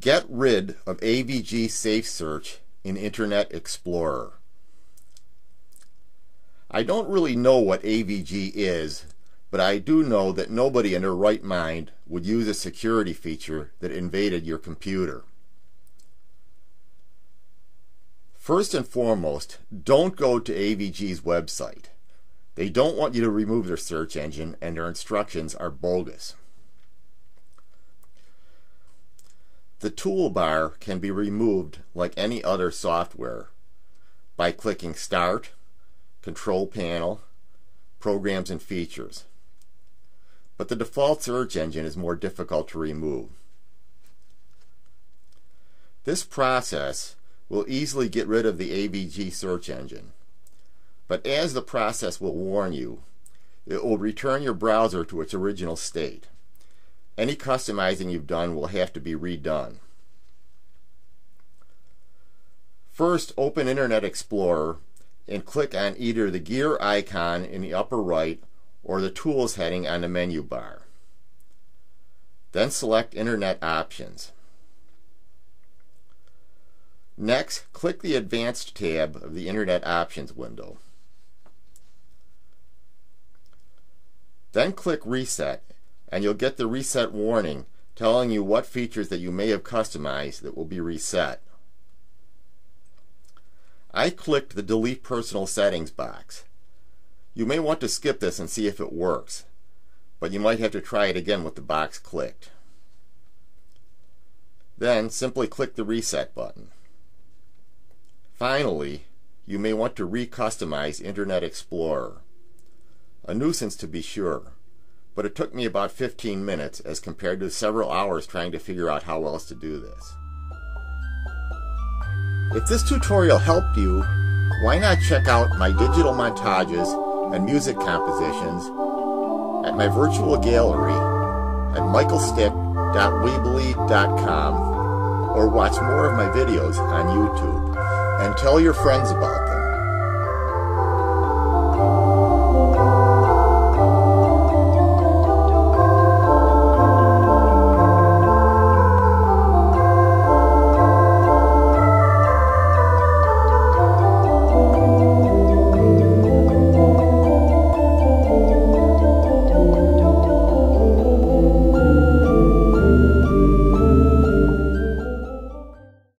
Get rid of AVG Safe Search in Internet Explorer. I don't really know what AVG is, but I do know that nobody in their right mind would use a security feature that invaded your computer. First and foremost, don't go to AVG's website. They don't want you to remove their search engine and their instructions are bogus. The toolbar can be removed like any other software by clicking Start, Control Panel, Programs and Features. But the default search engine is more difficult to remove. This process will easily get rid of the AVG search engine. But as the process will warn you, it will return your browser to its original state. Any customizing you've done will have to be redone. First, open Internet Explorer and click on either the gear icon in the upper right or the Tools heading on the menu bar. Then select Internet Options. Next, click the Advanced tab of the Internet Options window. Then click Reset and you'll get the reset warning telling you what features that you may have customized that will be reset. I clicked the Delete Personal Settings box. You may want to skip this and see if it works, but you might have to try it again with the box clicked. Then simply click the Reset button. Finally, you may want to re-customize Internet Explorer. A nuisance to be sure but it took me about 15 minutes as compared to several hours trying to figure out how else to do this. If this tutorial helped you, why not check out my digital montages and music compositions at my virtual gallery at michaelstick.weebly.com or watch more of my videos on YouTube and tell your friends about them.